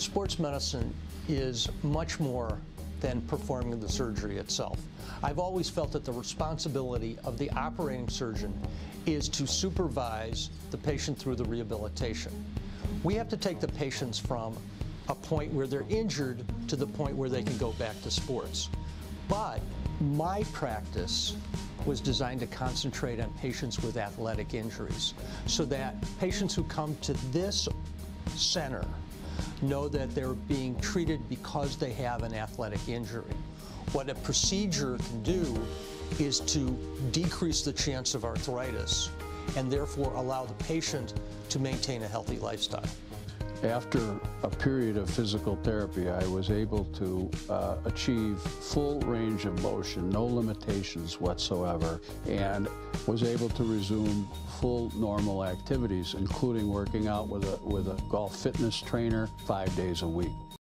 sports medicine is much more than performing the surgery itself. I've always felt that the responsibility of the operating surgeon is to supervise the patient through the rehabilitation. We have to take the patients from a point where they're injured to the point where they can go back to sports. But my practice was designed to concentrate on patients with athletic injuries so that patients who come to this center know that they're being treated because they have an athletic injury. What a procedure can do is to decrease the chance of arthritis and therefore allow the patient to maintain a healthy lifestyle. After a period of physical therapy, I was able to uh, achieve full range of motion, no limitations whatsoever, and was able to resume full normal activities, including working out with a, with a golf fitness trainer five days a week.